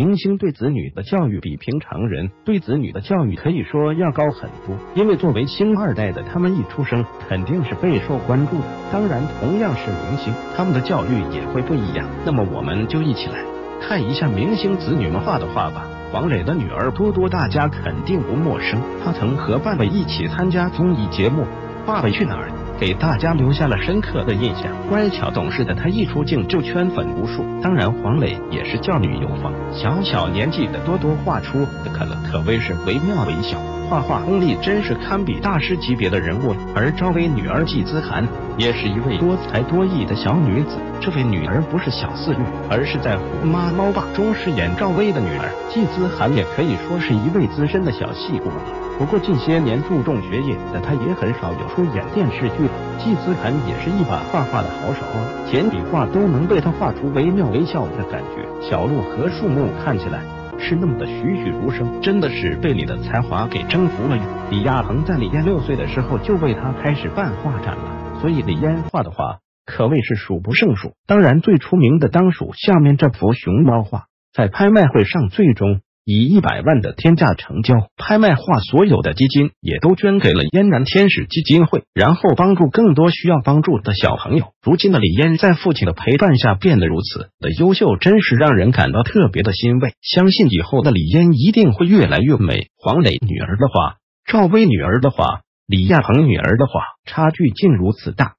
明星对子女的教育比平常人对子女的教育可以说要高很多，因为作为星二代的他们一出生肯定是备受关注的。当然，同样是明星，他们的教育也会不一样。那么，我们就一起来看一下明星子女们画的画吧。黄磊的女儿多多，大家肯定不陌生，她曾和爸爸一起参加综艺节目《爸爸去哪儿》。给大家留下了深刻的印象。乖巧懂事的她一出镜就圈粉无数。当然，黄磊也是教女有方，小小年纪的多多画出的可可谓是惟妙惟肖，画画功力真是堪比大师级别的人物。而赵薇女儿季姿涵也是一位多才多艺的小女子。这位女儿不是小四玉，而是在《虎妈猫爸》中饰演赵薇的女儿。季姿涵也可以说是一位资深的小戏骨了。不过近些年注重学业的她也很少有出演电视剧了。季思涵也是一把画画的好手，简笔画都能被他画出惟妙惟肖的感觉。小路和树木看起来是那么的栩栩如生，真的是被你的才华给征服了。李亚鹏在李嫣六岁的时候就为他开始办画展了，所以李嫣画的画可谓是数不胜数。当然，最出名的当属下面这幅熊猫画，在拍卖会上最终。以一百万的天价成交，拍卖画所有的基金也都捐给了嫣然天使基金会，然后帮助更多需要帮助的小朋友。如今的李嫣在父亲的陪伴下变得如此的优秀，真是让人感到特别的欣慰。相信以后的李嫣一定会越来越美。黄磊女儿的话，赵薇女儿的话，李亚鹏女儿的话，差距竟如此大。